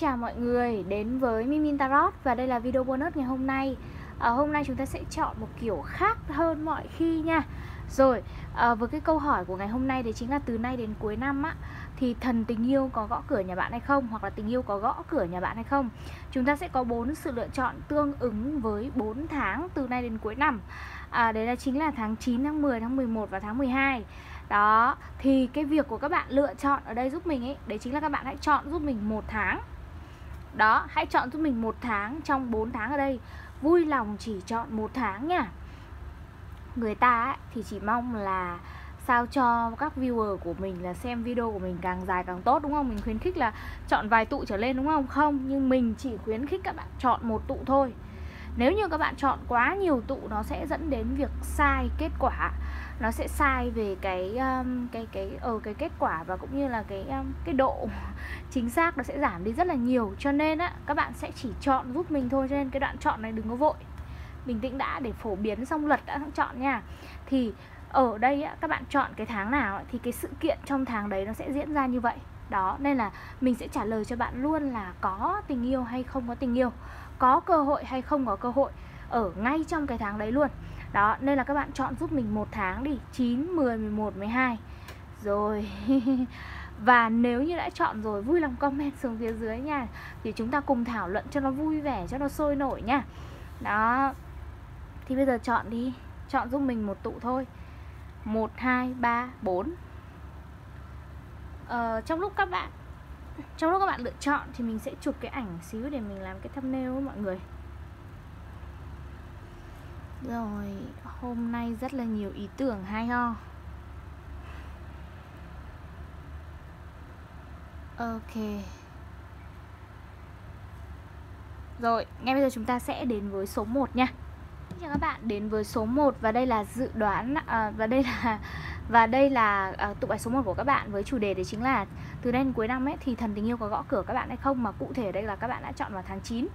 chào mọi người đến với Mimin Tarot và đây là video bonus ngày hôm nay. À, Hôm nay chúng ta sẽ chọn một kiểu khác hơn mọi khi nha. Rồi, à, với cái câu hỏi của ngày hôm nay đấy chính là từ nay đến cuối năm á Thì thần tình yêu có gõ cửa nhà bạn hay không? Hoặc là tình yêu có gõ cửa nhà bạn hay không? Chúng ta sẽ có bốn sự lựa chọn tương ứng với 4 tháng từ nay đến cuối năm. À, Đấy là chính là tháng 9, tháng 10, tháng 11 và tháng 12 đó thì cái việc của các bạn lựa chọn ở đây giúp mình ấy đấy chính là các bạn hãy chọn giúp mình một tháng đó hãy chọn giúp mình một tháng trong 4 tháng ở đây. Vui lòng chỉ chọn một tháng nha. Người ta ấy, thì chỉ mong là sao cho các viewer của mình là xem video của mình càng dài càng tốt đúng không? Mình khuyến khích là chọn vài tụ trở lên đúng không? Không nhưng mình chỉ khuyến khích các bạn chọn một tụ thôi nếu như các bạn chọn quá nhiều tụ nó sẽ dẫn đến việc sai kết quả. Nó sẽ sai về cái um, cái cái ở uh, cái kết quả và cũng như là cái um, cái độ chính xác nó sẽ giảm đi rất là nhiều. Cho nên á các bạn sẽ chỉ chọn giúp mình thôi cho nên cái đoạn chọn này đừng có vội. Bình tĩnh đã để phổ biến xong luật đã chọn nha. Thì ở đây á, các bạn chọn cái tháng nào thì cái sự kiện trong tháng đấy nó sẽ diễn ra như vậy. Đó nên là mình sẽ trả lời cho bạn luôn là có tình yêu hay không có tình yêu có cơ hội hay không có cơ hội ở ngay trong cái tháng đấy luôn. Đó nên là các bạn chọn giúp mình một tháng đi 9, 10, 11, 12 rồi Và nếu như đã chọn rồi vui lòng comment xuống phía dưới nha. Thì chúng ta cùng thảo luận cho nó vui vẻ, cho nó sôi nổi nha. Đó Thì bây giờ chọn đi Chọn giúp mình một tụ thôi. 1, 2, 3, 4 ờ, Trong lúc các bạn trong lúc các bạn lựa chọn Thì mình sẽ chụp cái ảnh xíu để mình làm cái thumbnail với mọi người. Rồi, hôm nay rất là nhiều ý tưởng hay ho. Ok. Rồi, ngay bây giờ chúng ta sẽ đến với số 1 nha. Chào các bạn đến với số 1 và đây là dự đoán à, và đây là và đây là à, tụ bài số 1 của các bạn với chủ đề đấy chính là từ nay đến cuối năm ấy thì thần tình yêu có gõ cửa các bạn hay không? Mà cụ thể đây là các bạn đã chọn vào tháng 9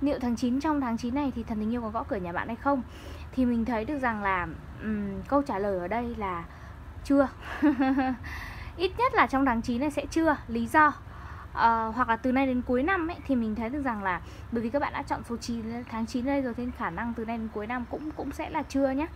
liệu tháng 9 trong tháng 9 này thì thần tình yêu có gõ cửa nhà bạn hay không? Thì mình thấy được rằng là um, câu trả lời ở đây là chưa. Ít nhất là trong tháng 9 này sẽ chưa lý do. Uh, hoặc là từ nay đến cuối năm ấy thì mình thấy được rằng là bởi vì các bạn đã chọn số 9 tháng 9 đây rồi nên khả năng từ nay đến cuối năm cũng cũng sẽ là chưa nhé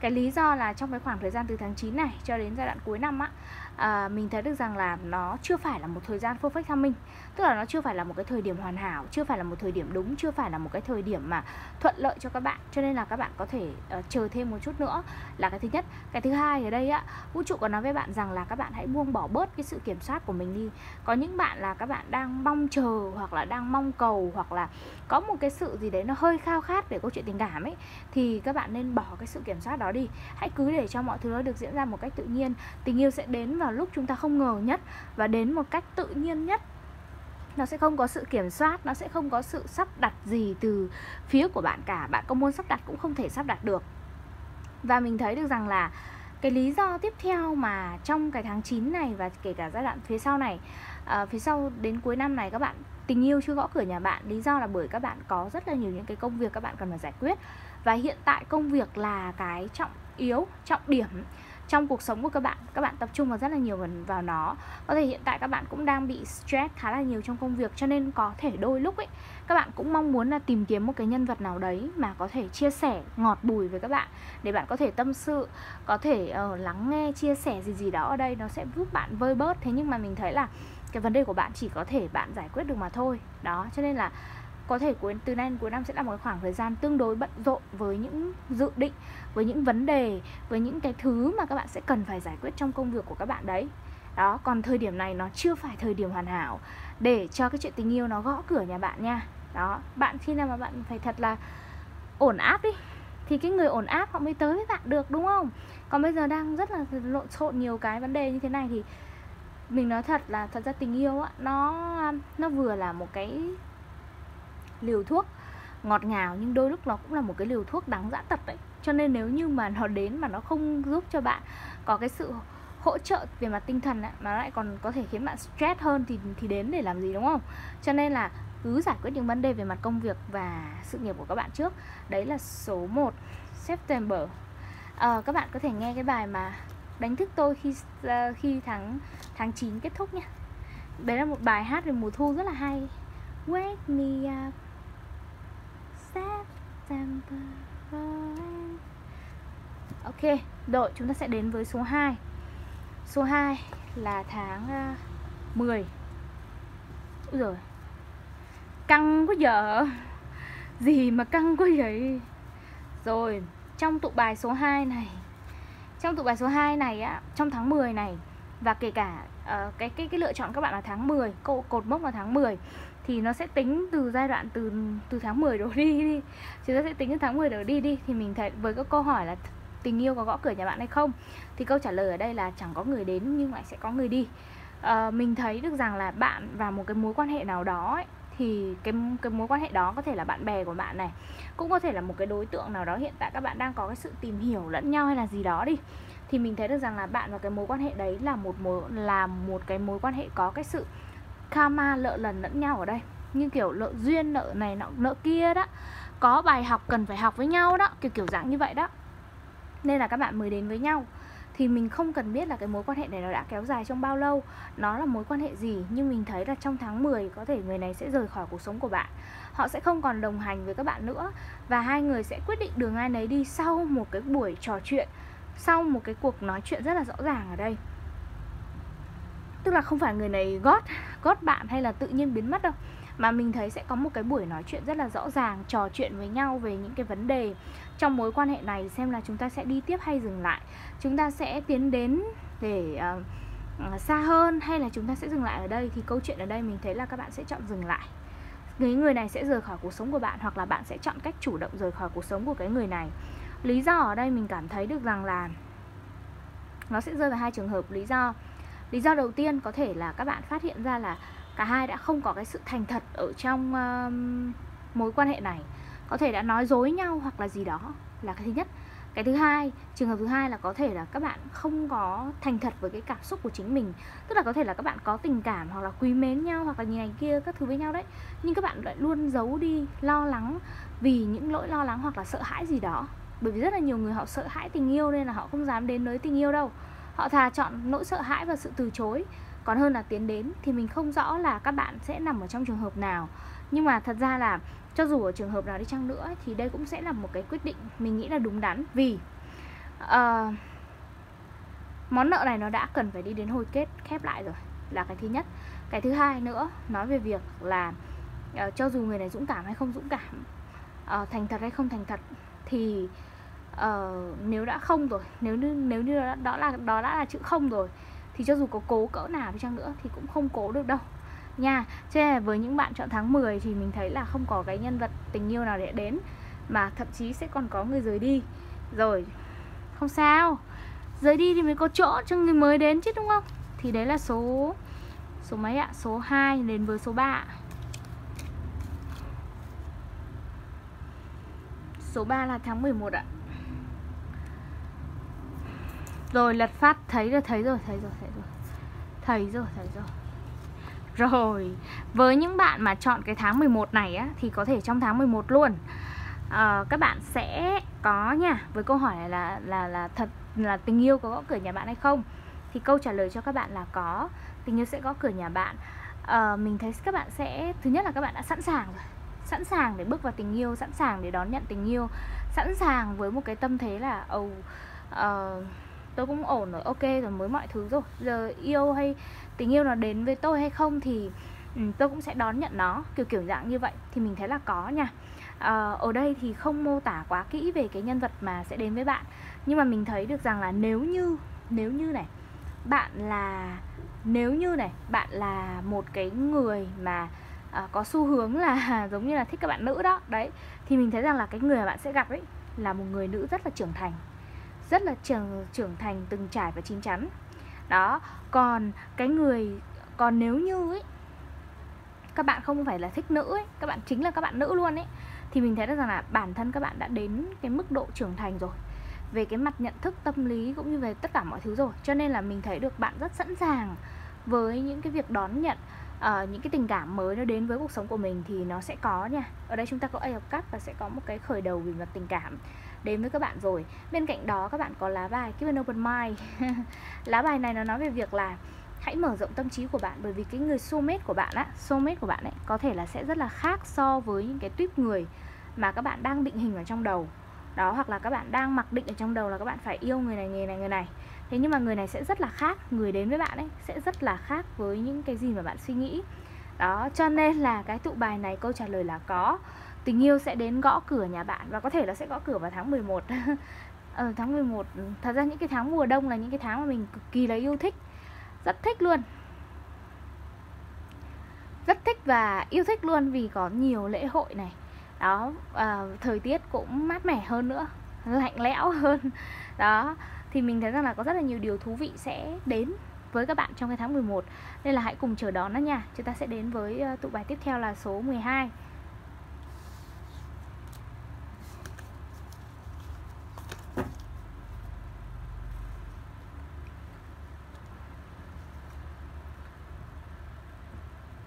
cái lý do là trong cái khoảng thời gian từ tháng 9 này cho đến giai đoạn cuối năm á à, mình thấy được rằng là nó chưa phải là một thời gian perfect timing tức là nó chưa phải là một cái thời điểm hoàn hảo chưa phải là một thời điểm đúng chưa phải là một cái thời điểm mà thuận lợi cho các bạn. Cho nên là các bạn có thể uh, chờ thêm một chút nữa là cái thứ nhất. Cái thứ hai ở đây á vũ trụ còn nói với bạn rằng là các bạn hãy buông bỏ bớt cái sự kiểm soát của mình đi. Có những bạn là các bạn đang mong chờ hoặc là đang mong cầu hoặc là có một cái sự gì đấy nó hơi khao khát về câu chuyện tình cảm ấy thì các bạn nên bỏ cái sự kiểm soát đó đi. Hãy cứ để cho mọi thứ nó được diễn ra một cách tự nhiên. Tình yêu sẽ đến vào lúc chúng ta không ngờ nhất và đến một cách tự nhiên nhất. Nó sẽ không có sự kiểm soát nó sẽ không có sự sắp đặt gì từ phía của bạn cả. Bạn có muốn sắp đặt cũng không thể sắp đặt được. Và mình thấy được rằng là cái lý do tiếp theo mà trong cái tháng 9 này và kể cả giai đoạn phía sau này à, phía sau đến cuối năm này các bạn tình yêu chưa gõ cửa nhà bạn. Lý do là bởi các bạn có rất là nhiều những cái công việc các bạn cần phải giải quyết. Và hiện tại công việc là cái trọng yếu trọng điểm trong cuộc sống của các bạn các bạn tập trung vào rất là nhiều vào nó. Có thể hiện tại các bạn cũng đang bị stress khá là nhiều trong công việc cho nên có thể đôi lúc ấy các bạn cũng mong muốn là tìm kiếm một cái nhân vật nào đấy mà có thể chia sẻ ngọt bùi với các bạn để bạn có thể tâm sự có thể uh, lắng nghe chia sẻ gì gì đó ở đây. Nó sẽ giúp bạn vơi bớt. Thế nhưng mà mình thấy là cái vấn đề của bạn chỉ có thể bạn giải quyết được mà thôi. Đó cho nên là có thể cuối từ nay đến cuối năm sẽ là một khoảng thời gian tương đối bận rộn với những dự định, với những vấn đề, với những cái thứ mà các bạn sẽ cần phải giải quyết trong công việc của các bạn đấy. Đó, còn thời điểm này nó chưa phải thời điểm hoàn hảo để cho cái chuyện tình yêu nó gõ cửa nhà bạn nha. Đó, bạn khi nào mà bạn phải thật là ổn áp đi, thì cái người ổn áp họ mới tới với bạn được, đúng không? Còn bây giờ đang rất là lộn xộn nhiều cái vấn đề như thế này thì mình nói thật là, thật ra tình yêu á, nó nó vừa là một cái liều thuốc ngọt ngào nhưng đôi lúc nó cũng là một cái liều thuốc đáng dã tật đấy. Cho nên nếu như mà nó đến mà nó không giúp cho bạn có cái sự hỗ trợ về mặt tinh thần ấy, mà lại còn có thể khiến bạn stress hơn thì thì đến để làm gì đúng không? Cho nên là cứ giải quyết những vấn đề về mặt công việc và sự nghiệp của các bạn trước. Đấy là số 1 September. À, các bạn có thể nghe cái bài mà đánh thức tôi khi uh, khi tháng tháng 9 kết thúc nhé đấy là một bài hát về mùa thu rất là hay. Wake me up September. Ok, đội chúng ta sẽ đến với số 2 Số 2 là tháng ờ, 10 Úi rồi Căng quá giờ Gì mà căng quá vậy? Rồi, trong tụ bài số 2 này Trong tụ bài số 2 này á Trong tháng 10 này Và kể cả uh, cái, cái cái lựa chọn các bạn là tháng 10 Cột, cột mốc là tháng 10 thì nó sẽ tính từ giai đoạn từ từ tháng 10 đổ đi đi. Chúng ta sẽ tính từ tháng 10 đổ đi đi. Thì mình thấy với các câu hỏi là tình yêu có gõ cửa nhà bạn hay không? Thì câu trả lời ở đây là chẳng có người đến nhưng lại sẽ có người đi. À, mình thấy được rằng là bạn và một cái mối quan hệ nào đó ấy, thì cái cái mối quan hệ đó có thể là bạn bè của bạn này cũng có thể là một cái đối tượng nào đó hiện tại các bạn đang có cái sự tìm hiểu lẫn nhau hay là gì đó đi. Thì mình thấy được rằng là bạn và cái mối quan hệ đấy là một mối là một cái mối quan hệ có cái sự karma nợ lần lẫn nhau ở đây. Như kiểu nợ duyên nợ này nợ, nợ kia đó. Có bài học cần phải học với nhau đó kiểu kiểu dạng như vậy đó. Nên là các bạn mới đến với nhau. Thì mình không cần biết là cái mối quan hệ này nó đã kéo dài trong bao lâu nó là mối quan hệ gì. Nhưng mình thấy là trong tháng 10 có thể người này sẽ rời khỏi cuộc sống của bạn. Họ sẽ không còn đồng hành với các bạn nữa. Và hai người sẽ quyết định đường ai nấy đi sau một cái buổi trò chuyện sau một cái cuộc nói chuyện rất là rõ ràng ở đây tức là không phải người này gót gót bạn hay là tự nhiên biến mất đâu. Mà mình thấy sẽ có một cái buổi nói chuyện rất là rõ ràng trò chuyện với nhau về những cái vấn đề trong mối quan hệ này xem là chúng ta sẽ đi tiếp hay dừng lại. Chúng ta sẽ tiến đến để uh, xa hơn hay là chúng ta sẽ dừng lại ở đây? Thì câu chuyện ở đây mình thấy là các bạn sẽ chọn dừng lại. Người người này sẽ rời khỏi cuộc sống của bạn hoặc là bạn sẽ chọn cách chủ động rời khỏi cuộc sống của cái người này. Lý do ở đây mình cảm thấy được rằng là nó sẽ rơi vào hai trường hợp. Lý do lý do đầu tiên có thể là các bạn phát hiện ra là cả hai đã không có cái sự thành thật ở trong uh, mối quan hệ này. Có thể đã nói dối nhau hoặc là gì đó là cái thứ nhất. Cái thứ hai trường hợp thứ hai là có thể là các bạn không có thành thật với cái cảm xúc của chính mình. Tức là có thể là các bạn có tình cảm hoặc là quý mến nhau hoặc là như này kia các thứ với nhau đấy. Nhưng các bạn lại luôn giấu đi lo lắng vì những lỗi lo lắng hoặc là sợ hãi gì đó. Bởi vì rất là nhiều người họ sợ hãi tình yêu nên là họ không dám đến với tình yêu đâu họ thà chọn nỗi sợ hãi và sự từ chối. Còn hơn là tiến đến thì mình không rõ là các bạn sẽ nằm ở trong trường hợp nào. Nhưng mà thật ra là cho dù ở trường hợp nào đi chăng nữa thì đây cũng sẽ là một cái quyết định mình nghĩ là đúng đắn. Vì uh, món nợ này nó đã cần phải đi đến hồi kết khép lại rồi là cái thứ nhất. Cái thứ hai nữa nói về việc là uh, cho dù người này dũng cảm hay không dũng cảm uh, thành thật hay không thành thật thì uh, nếu đã không rồi nếu như nếu như đó, đó là đó đã là chữ không rồi thì cho dù có cố cỡ nào đi chăng nữa thì cũng không cố được đâu. Nha cho nên là với những bạn chọn tháng 10 thì mình thấy là không có cái nhân vật tình yêu nào để đến mà thậm chí sẽ còn có người rời đi. Rồi không sao rời đi thì mới có chỗ cho người mới đến chứ đúng không? Thì đấy là số số mấy ạ? Số 2 đến với số 3 số 3 là tháng 11 ạ rồi lật phát. Thấy rồi thấy rồi thấy rồi thấy rồi. Thấy rồi thấy rồi. Rồi với những bạn mà chọn cái tháng 11 này á thì có thể trong tháng 11 luôn. À, các bạn sẽ có nha. Với câu hỏi này là là là thật là tình yêu có gõ cửa nhà bạn hay không? Thì câu trả lời cho các bạn là có. Tình yêu sẽ gõ cửa nhà bạn. À, mình thấy các bạn sẽ thứ nhất là các bạn đã sẵn sàng rồi. Sẵn sàng để bước vào tình yêu sẵn sàng để đón nhận tình yêu. Sẵn sàng với một cái tâm thế là ồ oh, uh, tôi cũng ổn rồi ok rồi mới mọi thứ rồi. Giờ yêu hay tình yêu nó đến với tôi hay không thì ừ, tôi cũng sẽ đón nhận nó kiểu kiểu dạng như vậy. Thì mình thấy là có nha. À, ở đây thì không mô tả quá kỹ về cái nhân vật mà sẽ đến với bạn. Nhưng mà mình thấy được rằng là nếu như nếu như này bạn là nếu như này bạn là một cái người mà à, có xu hướng là giống như là thích các bạn nữ đó đấy thì mình thấy rằng là cái người mà bạn sẽ gặp ấy là một người nữ rất là trưởng thành rất là trưởng trưởng thành từng trải và chín chắn. Đó còn cái người còn nếu như ấy các bạn không phải là thích nữ ấy các bạn chính là các bạn nữ luôn ấy thì mình thấy được rằng là bản thân các bạn đã đến cái mức độ trưởng thành rồi. Về cái mặt nhận thức tâm lý cũng như về tất cả mọi thứ rồi. Cho nên là mình thấy được bạn rất sẵn sàng với những cái việc đón nhận uh, những cái tình cảm mới nó đến với cuộc sống của mình thì nó sẽ có nha. Ở đây chúng ta có A of và sẽ có một cái khởi đầu về mặt tình cảm đến với các bạn rồi. Bên cạnh đó, các bạn có lá bài Keep an Open Mind. Lá bài này nó nói về việc là hãy mở rộng tâm trí của bạn, bởi vì cái người soulmate của bạn á, soulmate của bạn ấy, có thể là sẽ rất là khác so với những cái tuyếp người mà các bạn đang định hình ở trong đầu. Đó, hoặc là các bạn đang mặc định ở trong đầu là các bạn phải yêu người này người này người này. Thế nhưng mà người này sẽ rất là khác, người đến với bạn ấy sẽ rất là khác với những cái gì mà bạn suy nghĩ. Đó, cho nên là cái tụ bài này câu trả lời là có tình yêu sẽ đến gõ cửa nhà bạn và có thể là sẽ gõ cửa vào tháng 11 ở ờ, tháng 11 thật ra những cái tháng mùa đông là những cái tháng mà mình cực kỳ là yêu thích. Rất thích luôn. Rất thích và yêu thích luôn vì có nhiều lễ hội này. Đó à, thời tiết cũng mát mẻ hơn nữa lạnh lẽo hơn. Đó thì mình thấy rằng là có rất là nhiều điều thú vị sẽ đến với các bạn trong cái tháng 11 Nên là hãy cùng chờ đón nó nha. Chúng ta sẽ đến với ờ, tụ bài tiếp theo là số 12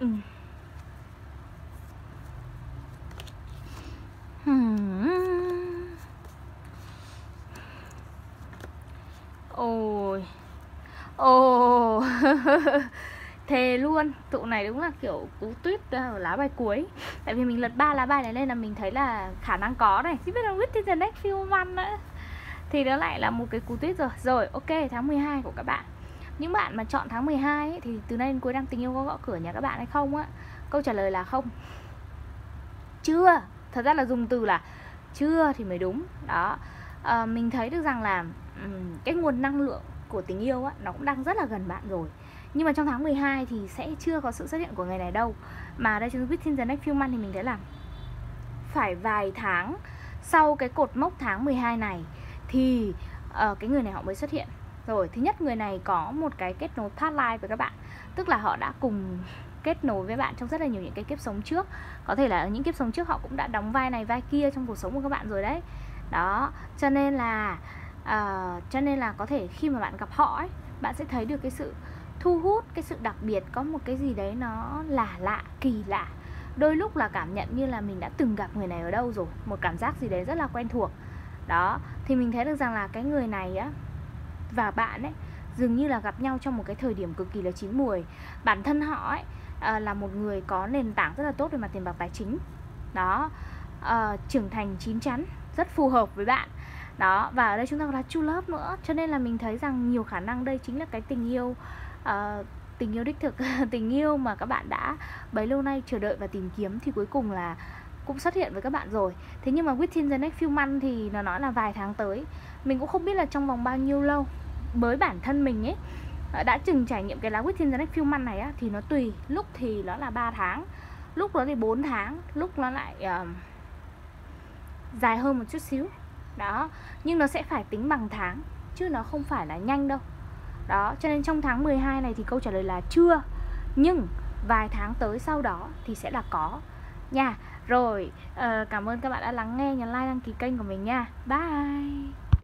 Ừ. Ôi Ồ Thề luôn Tụ này đúng là kiểu cú tuyết ở ờ, lá bài cuối. Tại vì mình lật ba lá bài này lên là mình thấy là khả năng có này. Chứ biết là with the next few months nữa. Thì đó lại là một cái cú tuyết rồi. Rồi ok tháng 12 của các bạn. Những bạn mà chọn tháng 12 ấy, thì từ nay đến cuối năm tình yêu có gõ cửa nhà các bạn hay không á? Câu trả lời là không. Chưa. Thật ra là dùng từ là chưa thì mới đúng. Đó. À, mình thấy được rằng là um, cái nguồn năng lượng của tình yêu á nó cũng đang rất là gần bạn rồi nhưng mà trong tháng 12 thì sẽ chưa có sự xuất hiện của người này đâu. Mà đây chúng Within the Next Few Months thì mình thấy là phải vài tháng sau cái cột mốc tháng 12 này thì uh, cái người này họ mới xuất hiện. Rồi thứ nhất người này có một cái kết nối past life với các bạn. Tức là họ đã cùng kết nối với bạn trong rất là nhiều những cái kiếp sống trước. Có thể là ở những kiếp sống trước họ cũng đã đóng vai này vai kia trong cuộc sống của các bạn rồi đấy. Đó cho nên là uh, cho nên là có thể khi mà bạn gặp họ ấy bạn sẽ thấy được cái sự thu hút cái sự đặc biệt có một cái gì đấy nó lạ lạ kỳ lạ. Đôi lúc là cảm nhận như là mình đã từng gặp người này ở đâu rồi một cảm giác gì đấy rất là quen thuộc. Đó thì mình thấy được rằng là cái người này á và bạn ấy dường như là gặp nhau trong một cái thời điểm cực kỳ là chín mùi bản thân họ ấy à, là một người có nền tảng rất là tốt về mặt tiền bạc tài chính. Đó à, trưởng thành chín chắn rất phù hợp với bạn. Đó và ở đây chúng ta là chu lớp nữa cho nên là mình thấy rằng nhiều khả năng đây chính là cái tình yêu uh, tình yêu đích thực tình yêu mà các bạn đã bấy lâu nay chờ đợi và tìm kiếm thì cuối cùng là cũng xuất hiện với các bạn rồi. Thế nhưng mà within the next few months thì nó nói là vài tháng tới. Mình cũng không biết là trong vòng bao nhiêu lâu. Với bản thân mình ấy ờ, đã từng trải nghiệm cái lá quýt thiên the next few months này á thì nó tùy. Lúc thì nó là 3 tháng lúc nó thì 4 tháng lúc nó lại uh, dài hơn một chút xíu. Đó nhưng nó sẽ phải tính bằng tháng chứ nó không phải là nhanh đâu đó cho nên trong tháng 12 này thì câu trả lời là chưa. Nhưng vài tháng tới sau đó thì sẽ là có. Nha. Rồi uh, cảm ơn các bạn đã lắng nghe nhấn like đăng ký kênh của mình nha. Bye.